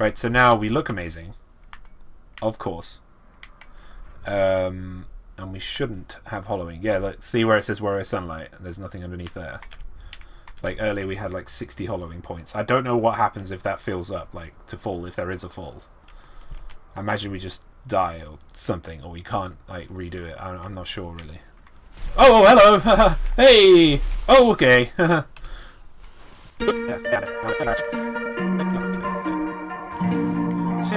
Right, so now we look amazing. Of course. Um, and we shouldn't have hollowing. Yeah, look, see where it says Warrior Sunlight? There's nothing underneath there. Like earlier we had like 60 hollowing points. I don't know what happens if that fills up, like to fall, if there is a fall. I imagine we just die or something, or we can't like redo it. I, I'm not sure really. Oh, hello! hey! Oh, okay.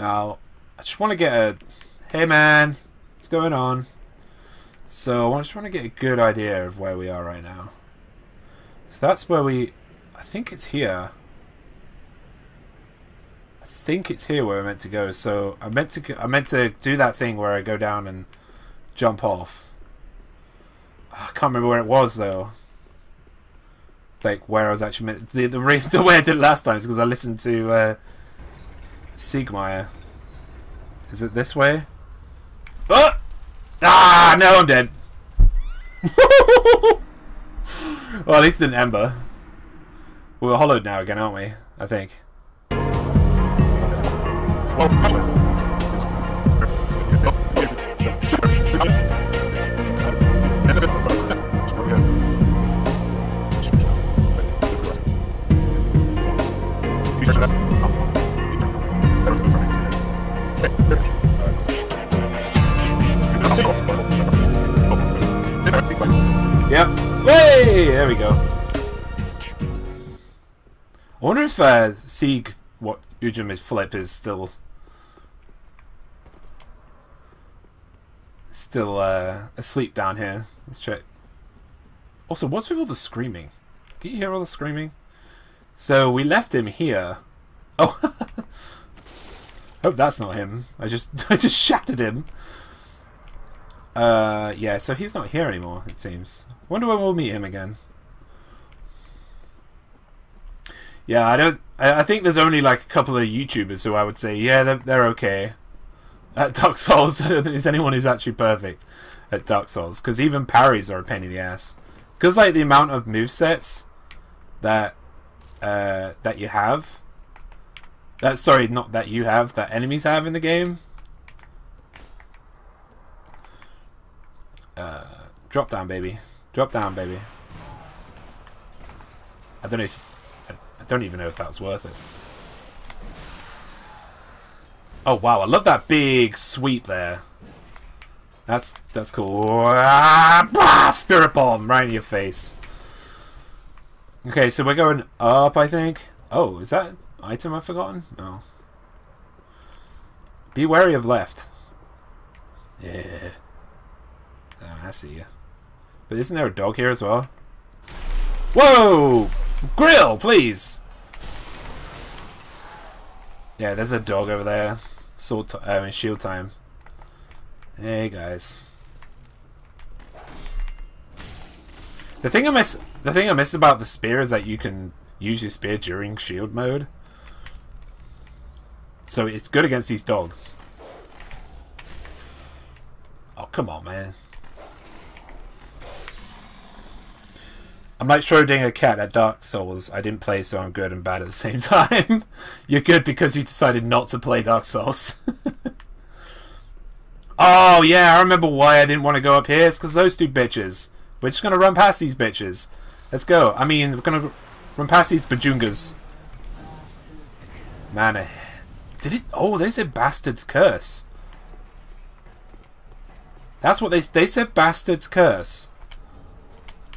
Now, I just want to get a, hey man, what's going on? So I just want to get a good idea of where we are right now. So that's where we, I think it's here. I think it's here where we're meant to go. So I meant to, I meant to do that thing where I go down and jump off. I can't remember where it was though. Like where I was actually meant. The the, the way I did it last time is because I listened to uh, Siegmeyer. Is it this way? Oh! Ah, no, I'm dead. well, at least an ember. We're hollowed now again, aren't we? I think. Yep. Way! There we go. I wonder if uh, Sieg, what Ujum is flip is still still uh, asleep down here. Let's check. Also, what's with all the screaming? Can you hear all the screaming? So we left him here. Oh, hope that's not him. I just I just shattered him. Uh, yeah, so he's not here anymore. It seems. Wonder when we'll meet him again. Yeah, I don't. I, I think there's only like a couple of YouTubers who I would say, yeah, they're, they're okay at Dark Souls. I don't think there's anyone who's actually perfect at Dark Souls because even parries are a pain in the ass. Because like the amount of move sets that uh, that you have. That sorry, not that you have. That enemies have in the game. Uh, drop down, baby. Drop down, baby. I don't know if... I don't even know if that's worth it. Oh, wow. I love that big sweep there. That's that's cool. Ah, spirit bomb right in your face. Okay, so we're going up, I think. Oh, is that item I've forgotten? No. Be wary of left. Yeah. I see you. But isn't there a dog here as well? Whoa! Grill, please! Yeah, there's a dog over there. Sword, I mean, shield time. Hey guys. The thing I miss, the thing I miss about the spear is that you can use your spear during shield mode. So it's good against these dogs. Oh come on, man. I'm like Schrodinger a cat at Dark Souls. I didn't play, so I'm good and bad at the same time. You're good because you decided not to play Dark Souls. oh, yeah, I remember why I didn't want to go up here. It's because those two bitches. We're just going to run past these bitches. Let's go. I mean, we're going to run past these bajungas. Man, did it... Oh, they said Bastard's Curse. That's what they... They said Bastard's Curse.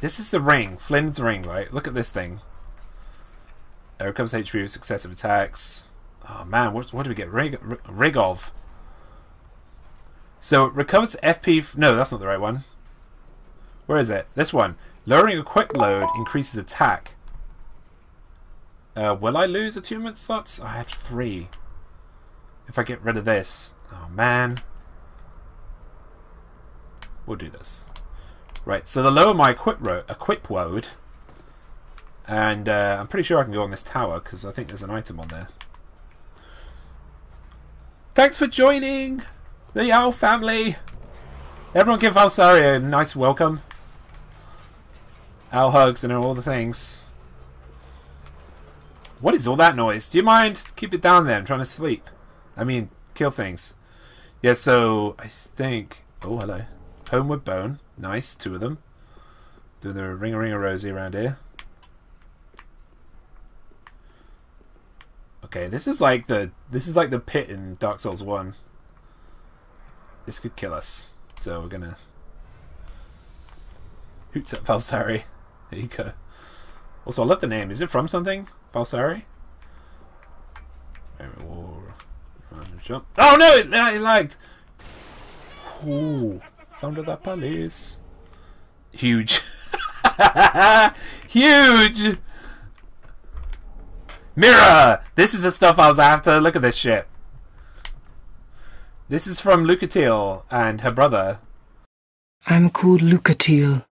This is the ring, Flynn's ring, right? Look at this thing. It recovers HP with successive attacks. Oh man, what, what do we get rig, rig of? So recovers FP. No, that's not the right one. Where is it? This one. Lowering a quick load increases attack. Uh, will I lose attunement slots? I had three. If I get rid of this. Oh, man. We'll do this. Right, so the lower my equip, ro equip load, and uh, I'm pretty sure I can go on this tower because I think there's an item on there. Thanks for joining the Owl family. Everyone give Valsaria a nice welcome. Owl hugs and all the things. What is all that noise? Do you mind? Keep it down there. I'm trying to sleep. I mean, kill things. Yeah, so I think... Oh, hello. Homeward Bone. Nice, two of them. Do the ring a ring a rosy around here. Okay, this is like the this is like the pit in Dark Souls 1. This could kill us. So we're gonna Hoots at Valsari. There you go. Also I love the name. Is it from something? Valsari? Jump. Oh no! It, it lagged! Ooh. Sound of the police. Huge. Huge! Mirrah! This is the stuff I was after. Look at this shit. This is from Lucatiel and her brother. I'm called Lucatiel.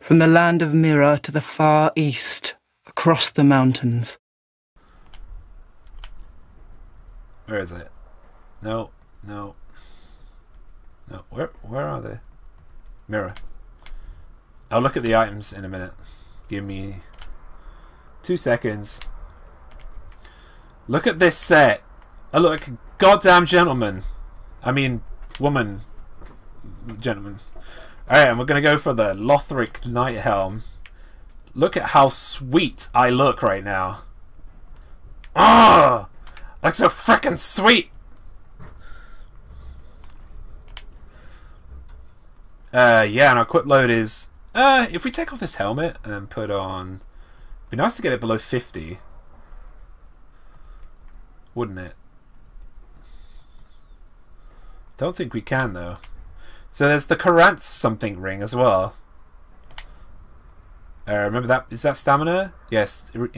From the land of Mirrah to the far east, across the mountains. Where is it? No, no. No, where where are they? Mirror. I'll look at the items in a minute. Give me two seconds. Look at this set. I look like a goddamn gentleman. I mean, woman. Gentleman. Alright, and we're going to go for the Lothric Knight Helm. Look at how sweet I look right now. Ah! Like so freaking sweet! Uh, yeah, and our equip load is... Uh, if we take off this helmet and put on... It'd be nice to get it below 50. Wouldn't it? Don't think we can, though. So there's the Coranth something ring as well. Uh, remember that? Is that stamina? Yes. Do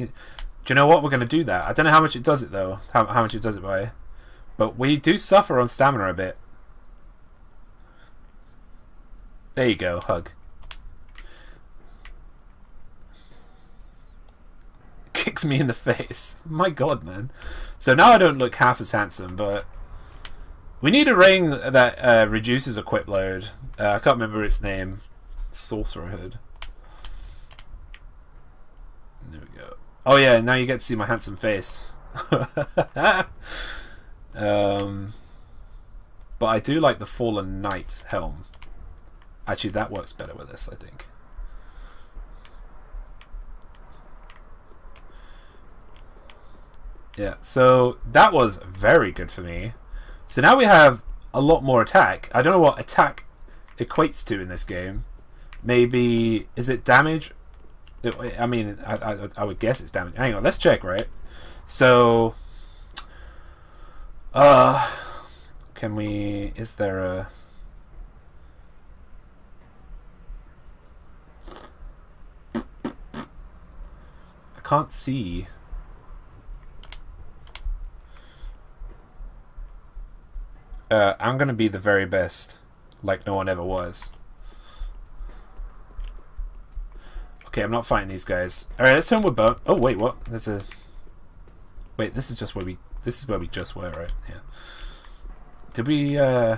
you know what? We're going to do that. I don't know how much it does it, though. How, how much it does it by. But we do suffer on stamina a bit. There you go, hug. Kicks me in the face. My god, man. So now I don't look half as handsome, but... We need a ring that uh, reduces equip load. Uh, I can't remember its name. Sorcerer Hood. There we go. Oh yeah, now you get to see my handsome face. um, but I do like the Fallen Knight helm. Actually, that works better with this, I think. Yeah, so that was very good for me. So now we have a lot more attack. I don't know what attack equates to in this game. Maybe, is it damage? I mean, I, I, I would guess it's damage. Hang on, let's check, right? So, uh, can we, is there a... can't see. Uh, I'm gonna be the very best, like no one ever was. Okay, I'm not fighting these guys. Alright, let's turn with bone. Oh, wait, what? There's a... Wait, this is just where we... This is where we just were, right? Yeah. Did we, uh...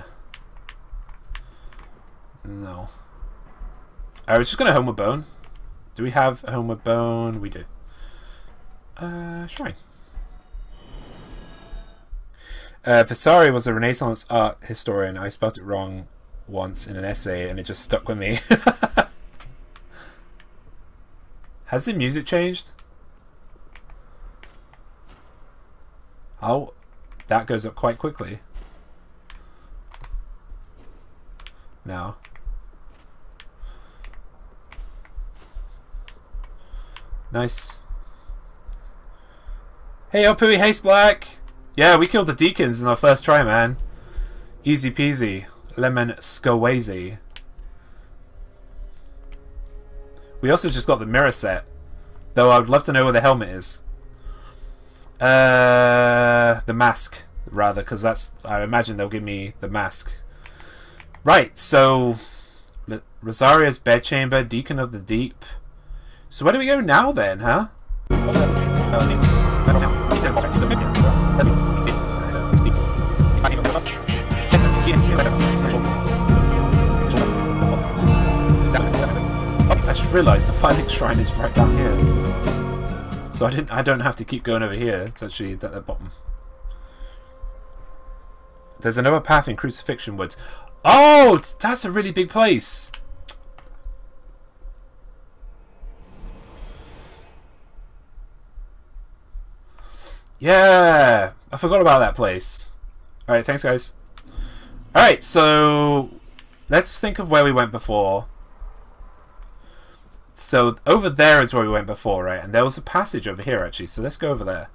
No. Alright, we're just gonna Homeward Bone. Do we have Homeward Bone? We do. Uh, shrine. Uh, Vasari was a Renaissance art historian. I spelled it wrong once in an essay, and it just stuck with me. Has the music changed? Oh, that goes up quite quickly. Now. Nice. Hey, Opui, Haste Black! Yeah, we killed the deacons in our first try, man. Easy peasy. Lemon squeezy. We also just got the Mirrah set. Though I would love to know where the helmet is. Uh, the mask, rather, because that's. I imagine they'll give me the mask. Right, so. Rosaria's bedchamber, Deacon of the Deep. So where do we go now then, huh? Realised the Phylic Shrine is right down here. So I didn't I don't have to keep going over here. It's actually at the bottom. There's another path in Crucifixion Woods. Oh, that's a really big place. Yeah, I forgot about that place. Alright, thanks guys. Alright, so let's think of where we went before. So over there is where we went before, right? And there was a passage over here actually, so let's go over there.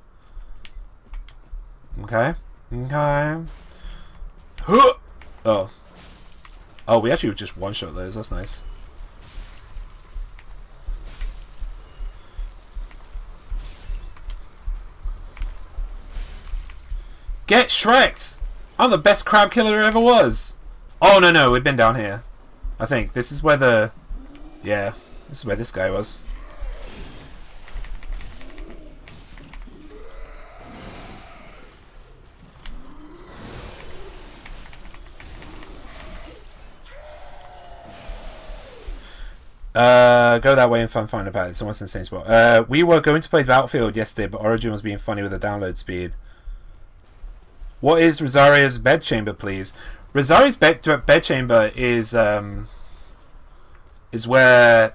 Okay. Okay. Oh. Oh, we actually just one-shot those, that's nice. Get Shreked! I'm the best crab killer there ever was! Oh, no, no, we've been down here. I think. This is where the... Yeah, this is where this guy was. Uh, go that way and find find about it. Someone's in the same spot. Uh, we were going to play Battlefield yesterday, but Origin was being funny with the download speed. What is Rosaria's bedchamber, please? Rosaria's bed bedchamber is um, is where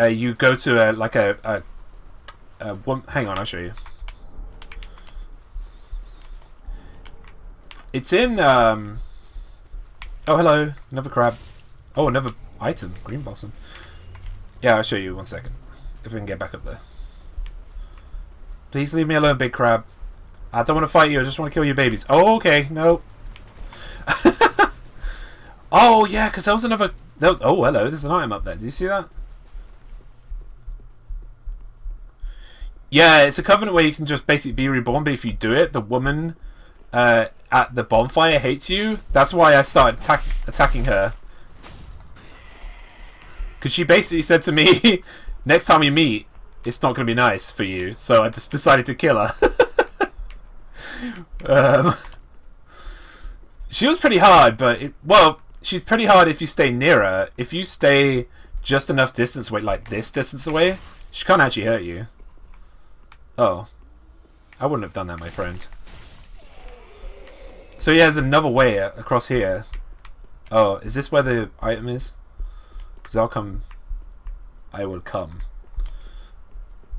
uh, you go to a like a, a, a one. Hang on, I'll show you. It's in. Um, oh, hello, another crab. Oh, another item, green blossom. Yeah, I'll show you one second if we can get back up there. Please leave me alone, big crab. I don't want to fight you. I just want to kill your babies. Oh, okay. No. oh, yeah, because there was another... Oh, hello. There's an item up there. Do you see that? Yeah, it's a covenant where you can just basically be reborn, but if you do it, the woman uh, at the bonfire hates you. That's why I started attack attacking her. Because she basically said to me, next time we meet, it's not going to be nice for you. So I just decided to kill her. Um, she was pretty hard, but it, well, she's pretty hard if you stay near her. If you stay just enough distance away, like this distance away, she can't actually hurt you. Oh, I wouldn't have done that, my friend. So yeah, there's another way uh, across here. Oh, is this where the item is? Because I'll come. I will come.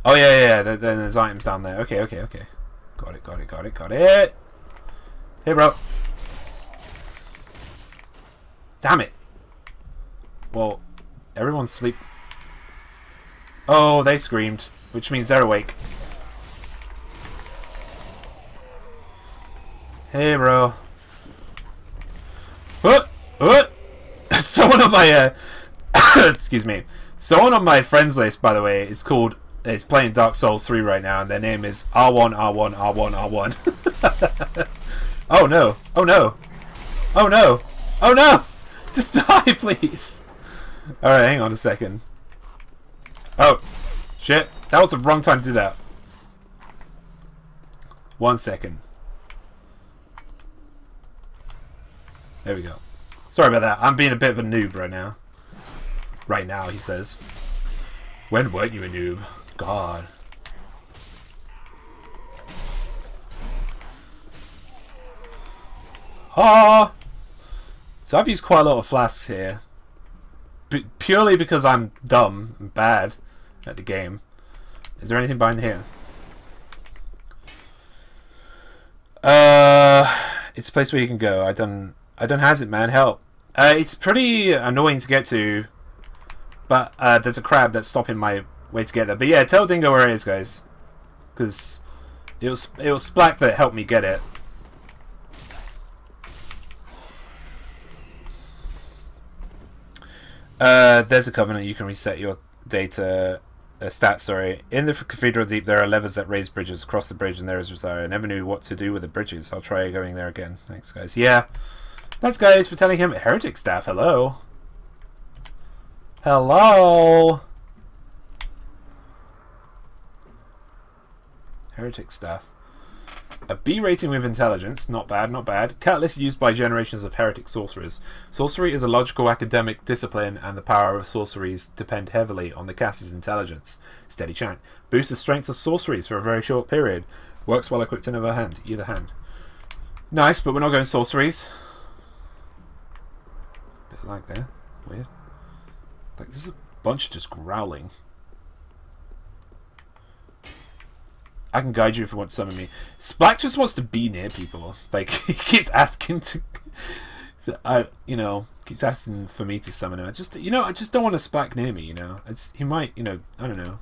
Oh yeah, yeah, yeah. Then there's items down there. Okay, okay, okay. Got it, got it, got it, got it. Hey, bro. Damn it. Well, everyone's sleep. Oh, they screamed, which means they're awake. Hey, bro. What? What? Someone on my, uh, excuse me. Someone on my friends list, by the way, is called is playing Dark Souls 3 right now, and their name is R1, R1, R1, R1. oh no! Oh no! Oh no! Oh no! Just die, please! Alright, hang on a second. Oh, shit. That was the wrong time to do that. One second. There we go. Sorry about that. I'm being a bit of a noob right now. Right now, he says. When weren't you a noob? God. Ah! So I've used quite a lot of flasks here. B purely because I'm dumb and bad at the game. Is there anything behind here? Uh, it's a place where you can go. I done. I done has it, man. Help. Uh, it's pretty annoying to get to, but uh, there's a crab that's stopping my way to get there. But yeah, tell Dingo where it is, guys. Because it was, it was Splack that helped me get it. Uh, there's a covenant. You can reset your data uh, stats. Sorry, in the Cathedral Deep, there are levers that raise bridges. Cross the bridge, and there is Rosaria. I never knew what to do with the bridges. I'll try going there again. Thanks, guys. Yeah, thanks, guys, for telling him. Heretic staff. Hello. Hello. Heretic staff. A B rating with intelligence, not bad, not bad. Catalyst used by generations of heretic sorcerers. Sorcery is a logical academic discipline, and the power of sorceries depend heavily on the caster's intelligence. Steady chant. Boosts the strength of sorceries for a very short period. Works well equipped in either hand. Either hand. Nice, but we're not going sorceries. Like there. Weird. Like there's a bunch just growling. I can guide you if you want to summon me. Splack just wants to be near people. Like he keeps asking to, I you know keeps asking for me to summon him. I just you know I just don't want a Splack near me. You know, it's, he might you know I don't know.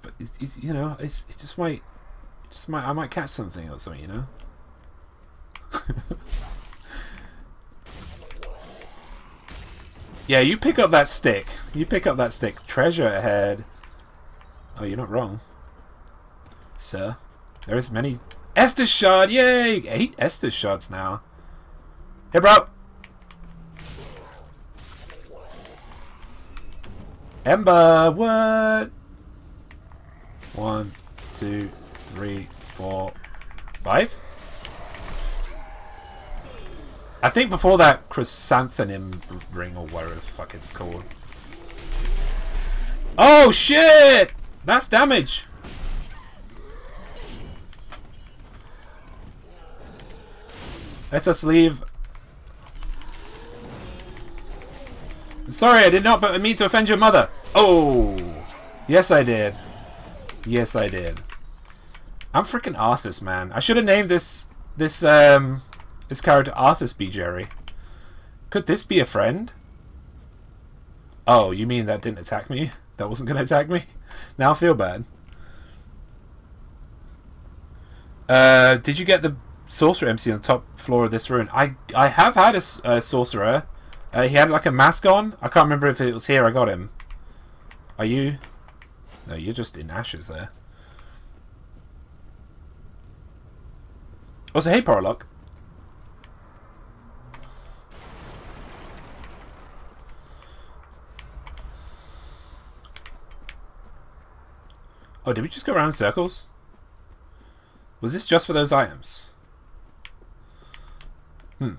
But it's, it's, you know it's it just might just might I might catch something or something. You know. yeah, you pick up that stick. You pick up that stick. Treasure ahead. Oh, you're not wrong. Sir. There is many... Estus Shard! Yay! Eight Estus Shards now. Hey, bro! Ember! What? One, two, three, four, five? I think before that chrysanthemum ring or whatever the fuck it's called. Oh shit! That's damage! Let us leave. Sorry, I did not but mean to offend your mother. Oh! Yes, I did. Yes, I did. I'm freaking Arthas, man. I should have named this this um this character Arthas B. Jerry. Could this be a friend? Oh, you mean that didn't attack me? That wasn't going to attack me? Now I feel bad. Uh, did you get the sorcerer MC on the top floor of this room? I I have had a, a sorcerer. Uh, he had like a mask on. I can't remember if it was here I got him. Are you? No, you're just in ashes there. Also, hey, Paralock. Oh, did we just go around in circles? Was this just for those items? Hmm.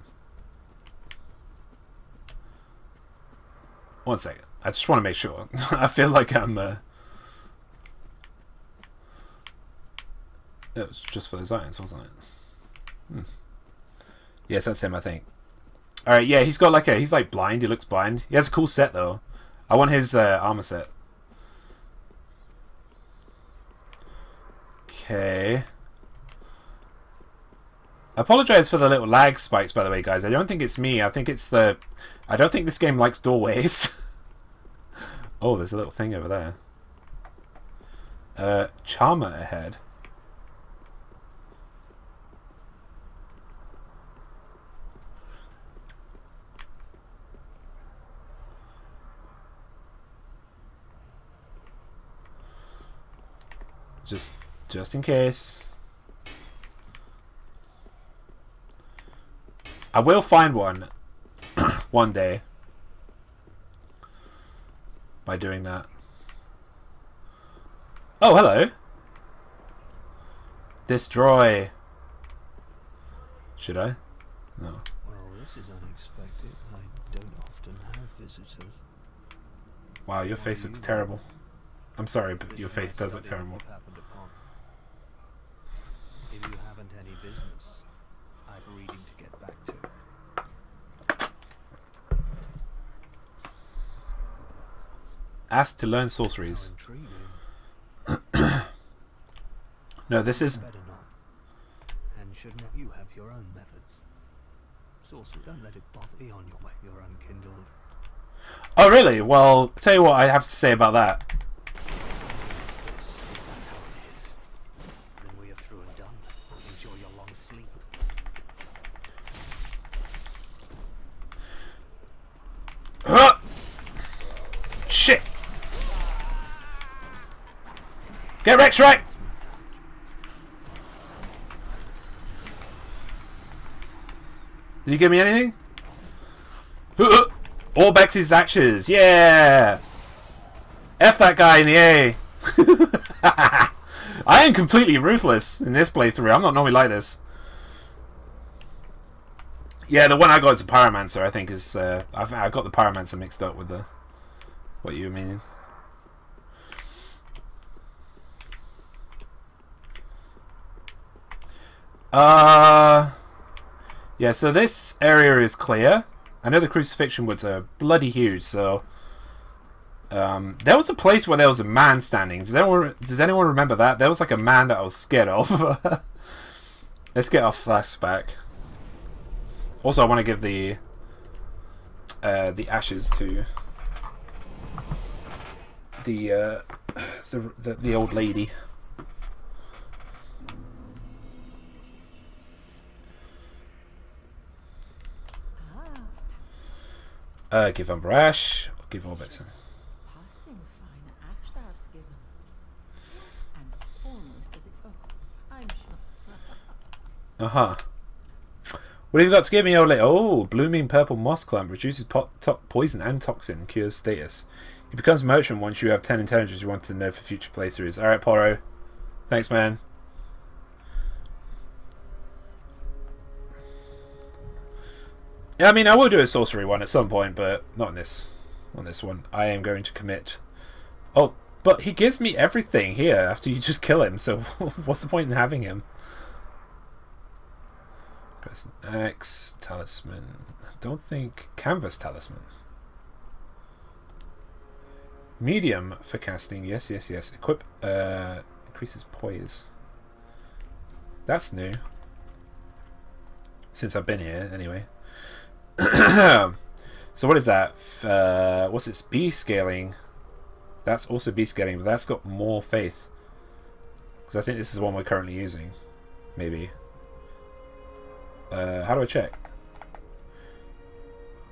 One second. I just want to make sure. I feel like I'm... Uh... It was just for those items, wasn't it? Hmm. Yes, that's him, I think. Alright, yeah, he's got like a... He's like blind. He looks blind. He has a cool set, though. I want his uh, armor set. Okay. I apologize for the little lag spikes, by the way, guys. I don't think it's me. I think it's the... I don't think this game likes doorways. oh, there's a little thing over there. Uh, Charmer ahead. Just just in case. I will find one one day by doing that. Oh, hello. Destroy. Should I? No. Well, this is unexpected. I don't often have visitors. Wow, your face looks terrible. I'm sorry, but your face does look terrible. If you haven't any business, I've reading to get back to. Asked to learn sorceries. No, this is Better not. And shouldn't you have your own methods? Sorcery, don't let it bother you on your way. You're unkindled. Oh, really? Well, tell you what I have to say about that. This is that how it is. Then we are through and done. Enjoy your long sleep. Get Rex right! Did you give me anything? All Bex's actions, yeah! F that guy in the A! I am completely ruthless in this playthrough. I'm not normally like this. Yeah, the one I got is a Pyromancer, I think is... Uh, I've, I got the Pyromancer mixed up with the... What you mean? Uh... Yeah, so this area is clear. I know the Crucifixion Woods are bloody huge, so... Um, there was a place where there was a man standing. Does anyone, does anyone remember that? There was like a man that I was scared of. Let's get our flashback. Also, I want to give the uh, the ashes to the, uh, the, the the old lady. Uh, give Umber Ash, or give Orbitson. Passing fine ash thou hast given. And almost as it's oh, I'm sure. Uh huh. What have you got to give me, old lady? Oh, blooming purple moss clump reduces po to poison and toxin, cures status. It becomes merchant once you have 10 intelligence you want to know for future playthroughs. Alright, Poro. Thanks, man. Yeah, I mean, I will do a sorcery one at some point, but not in this. On this one. I am going to commit. Oh, but he gives me everything here after you just kill him, so what's the point in having him? Crescent Axe, Talisman. Don't think... Canvas Talisman. Medium for casting. Yes, yes, yes. Equip... Uh, increases poise. That's new. Since I've been here, anyway. so what is that? Uh, what's it? B scaling. That's also B scaling, but that's got more faith. Because I think this is the one we're currently using. Maybe. Uh, how do I check?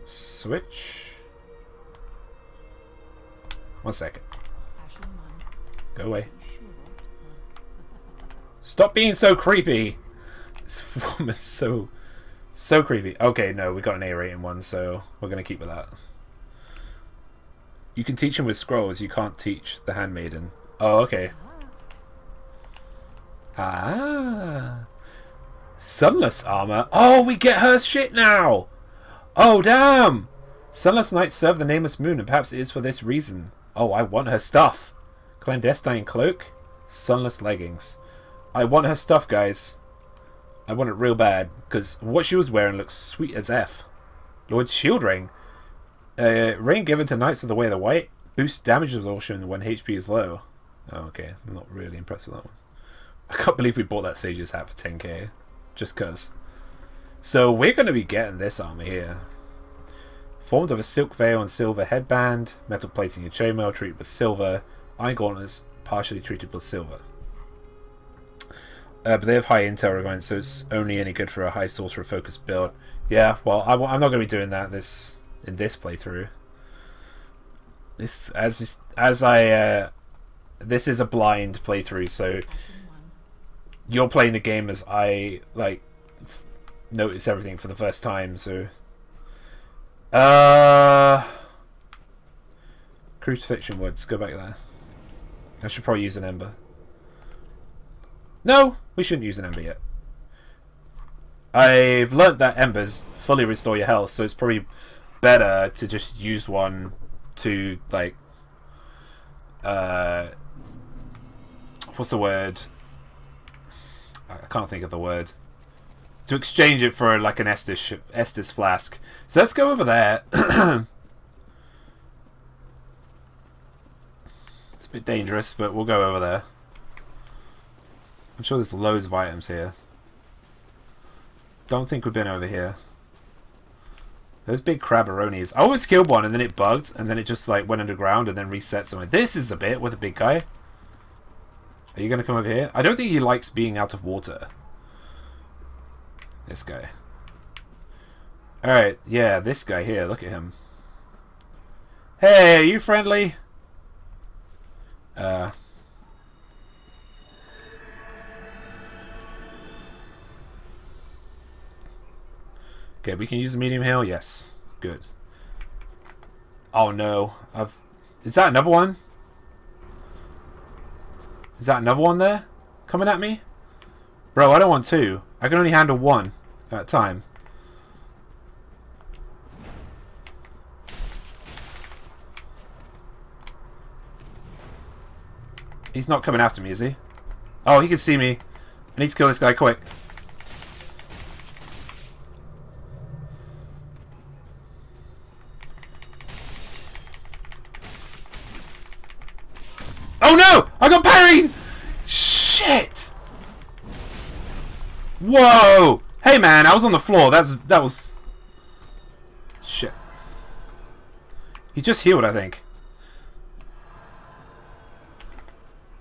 Switch. One second. Go away. Stop being so creepy. This woman's so so creepy. Okay, no, we got an A rating one, so we're gonna keep with that. You can teach him with scrolls. You can't teach the handmaiden. Oh, okay. Ah. Sunless armor. Oh, we get her shit now. Oh, damn. Sunless knights serve the nameless moon, and perhaps it is for this reason. Oh, I want her stuff. Clandestine cloak. Sunless leggings. I want her stuff, guys. I want it real bad, because what she was wearing looks sweet as F. Lloyd's shield ring. Uh, ring given to Knights of the Way of the White. Boosts damage absorption when HP is low. Oh, okay. I'm not really impressed with that one. I can't believe we bought that Sage's hat for 10k. Just cuz. So we're going to be getting this armor here. Formed of a silk veil and silver headband, metal plating and chainmail treated with silver, eye gauntlets partially treated with silver. Uh, but they have high intel requirements, so it's only any good for a high sorcerer focused build. Yeah, well, I, am not going to be doing that this in this playthrough. This as as I uh, this is a blind playthrough, so you're playing the game as I like notice everything for the first time. So, uh, crucifixion woods. Go back there. I should probably use an ember. No, we shouldn't use an ember yet. I've learnt that embers fully restore your health, so it's probably better to just use one to like uh what's the word? I can't think of the word. To exchange it for like an Estus Estus flask. So let's go over there. it's a bit dangerous, but we'll go over there. I'm sure there's loads of items here. Don't think we've been over here. Those big crabberonis. I always killed one and then it bugged and then it just like went underground and then reset somewhere. This is the bit with the big guy. Are you going to come over here? I don't think he likes being out of water. This guy. Alright, yeah, this guy here. Look at him. Hey, are you friendly? Uh, Okay, we can use the medium hail. Yes, good. Oh no, I've. Is that another one? Is that another one there? Coming at me? Bro, I don't want two. I can only handle one at a time. He's not coming after me, is he? Oh, he can see me. I need to kill this guy quick. Oh no! I got parried! Shit! Whoa! Hey man, I was on the floor. That's that was shit. He just healed, I think.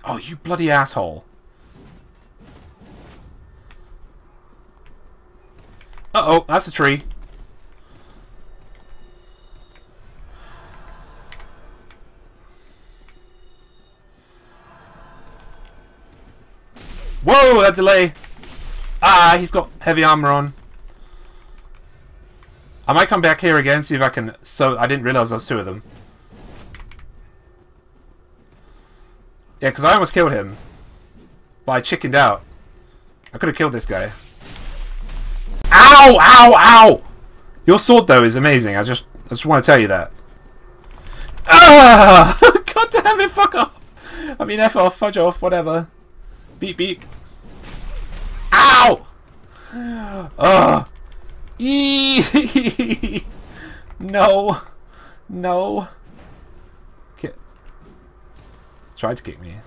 Oh, you bloody asshole. Uh-oh, that's a tree. Whoa, that delay! Ah, he's got heavy armor on. I might come back here again, see if I can... So, I didn't realize was two of them. Yeah, because I almost killed him. But I chickened out. I could have killed this guy. Ow! Ow! Ow! Your sword, though, is amazing. I just I just want to tell you that. Ah! God damn it, fuck off! I mean, F off, fudge off, whatever. Beep, beep. Ow! Ugh. No. No. Get. Tried to kick me.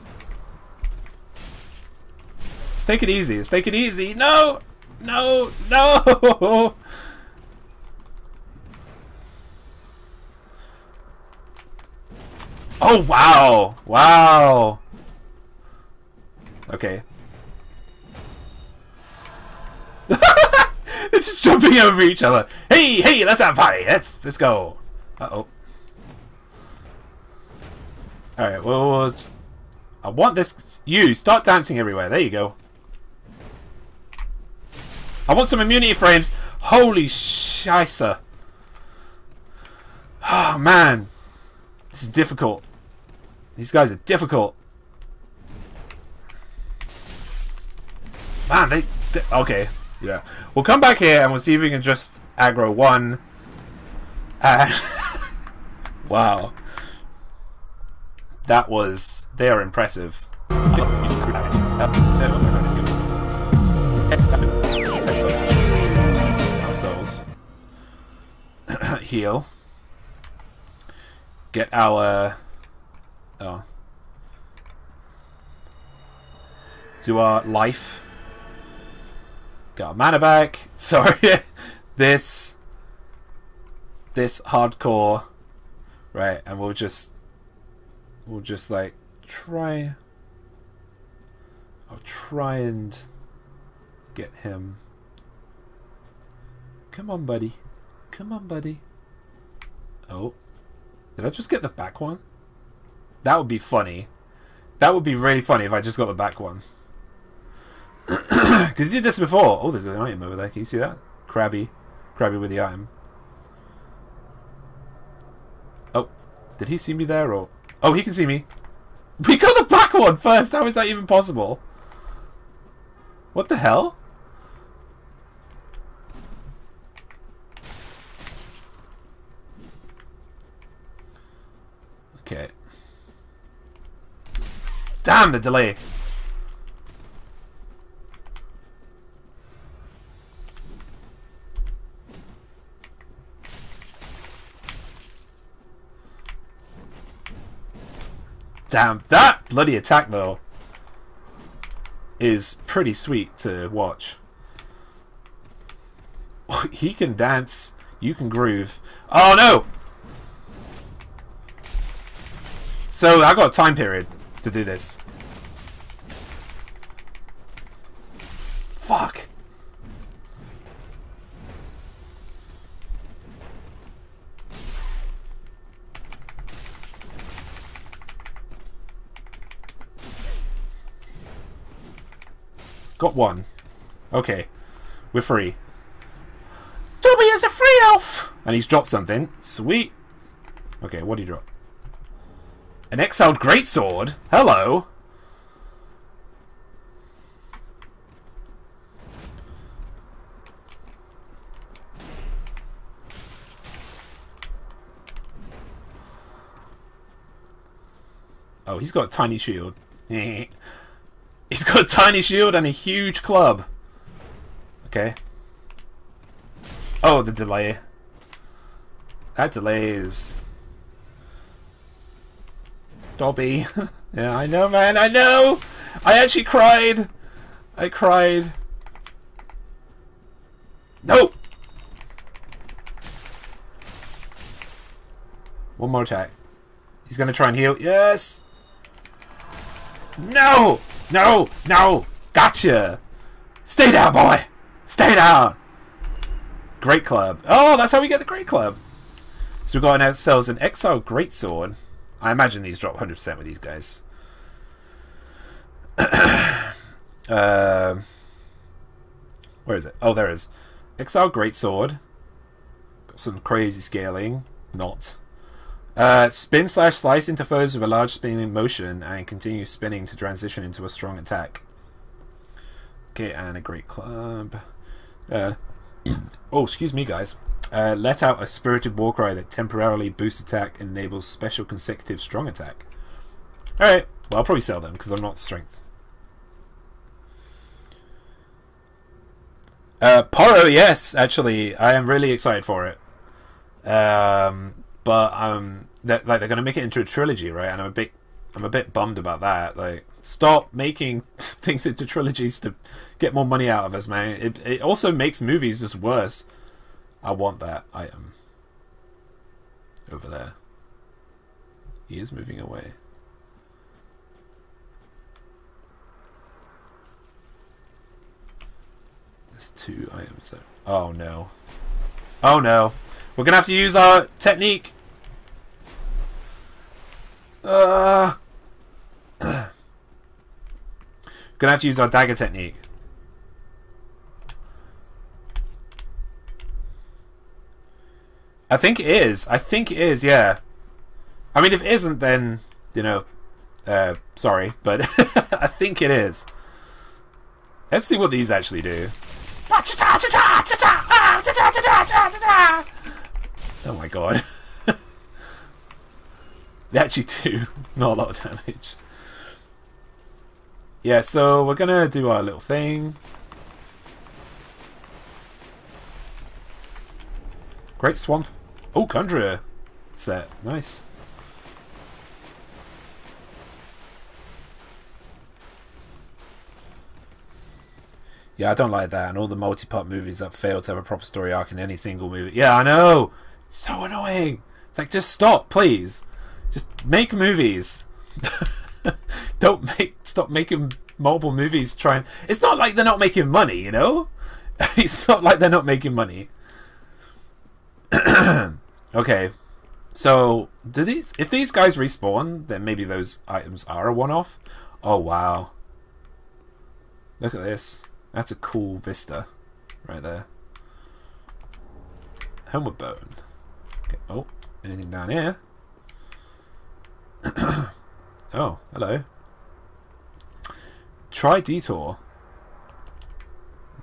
Let's take it easy. Let's take it easy. No! No! No! Oh, wow! Wow! Okay. it's just jumping over each other. Hey, hey, let's have a party. Let's let's go. Uh oh. All right. Well, well, I want this. You start dancing everywhere. There you go. I want some immunity frames. Holy shicer. Oh man, this is difficult. These guys are difficult. Man, they, they okay. Yeah. We'll come back here and we'll see if we can just aggro one. And wow. That was they are impressive. Ourselves. Heal. Get our oh. Do our life. Got our mana back. Sorry. this this hardcore. Right and we'll just we'll just like try I'll try and get him. Come on buddy. Come on buddy. Oh. Did I just get the back one? That would be funny. That would be really funny if I just got the back one because he did this before. Oh there's an item over there. Can you see that? Crabby. Crabby with the item. Oh did he see me there or? Oh he can see me. We got the black one first. How is that even possible? What the hell? Okay. Damn the delay. Damn, that bloody attack though is pretty sweet to watch. He can dance, you can groove. Oh no! So I've got a time period to do this. Fuck. Got one. Okay. We're free. Dobby is a free elf! And he's dropped something. Sweet. Okay, what did he drop? An exiled greatsword? Hello. Oh, he's got a tiny shield. he's got a tiny shield and a huge club. Okay. Oh, the delay. That delay is... Dobby. yeah, I know, man, I know! I actually cried! I cried. No! One more attack. He's gonna try and heal. Yes! No! No! No! Gotcha! Stay down, boy! Stay down! Great Club. Oh, that's how we get the Great Club. So we've got ourselves an Exile Greatsword. I imagine these drop 100% with these guys. uh, where is it? Oh, there it is. Exile Greatsword. Got some crazy scaling. Not. Uh, spin slash slice into foes with a large spinning motion and continue spinning to transition into a strong attack. Okay, and a great club. Uh, oh, excuse me, guys. Uh, let out a spirited warcry that temporarily boosts attack and enables special consecutive strong attack. Alright, well, I'll probably sell them because I'm not strength. Uh, Poro, yes, actually, I am really excited for it. Um, but um, that like they're gonna make it into a trilogy, right? And I'm a bit, I'm a bit bummed about that. Like, stop making things into trilogies to get more money out of us, man. It it also makes movies just worse. I want that item over there. He is moving away. There's two items there. Oh no. Oh no. We're gonna have to use our technique. Uh, gonna have to use our dagger technique. I think it is. I think it is, yeah. I mean, if it isn't, then, you know, uh, sorry, but I think it is. Let's see what these actually do. Oh my god. they actually do not a lot of damage. Yeah, so we're gonna do our little thing. Great Swamp. Oh, Conjurer set. Nice. Yeah, I don't like that. And all the multi-part movies that fail to have a proper story arc in any single movie. Yeah, I know. It's so annoying. It's like, just stop, please. Just make movies. don't make stop making mobile movies. Trying. It's not like they're not making money, you know. it's not like they're not making money. okay, so do these? If these guys respawn, then maybe those items are a one-off. Oh wow! Look at this. That's a cool vista, right there. Homeward bone. Okay. Oh, anything down here? oh, hello. Try detour.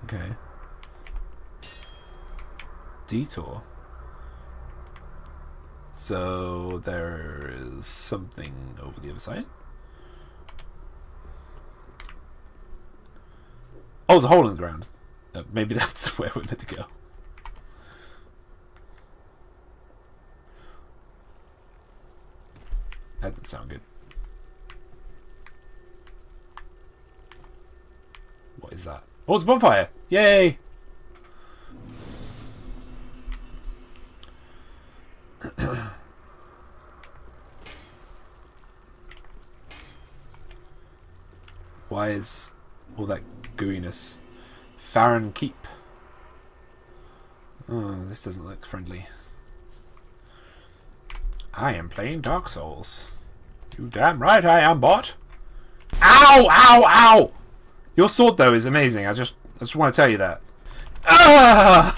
Okay. Detour. So there is something over the other side. Oh, there's a hole in the ground. Uh, maybe that's where we're meant to go. That doesn't sound good. What is that? Oh, it's a bonfire! Yay! Why is all that gooiness? Farron Keep. Oh, this doesn't look friendly. I am playing Dark Souls. You damn right I am, bot. Ow! Ow! Ow! Your sword, though, is amazing. I just, I just want to tell you that. Ah!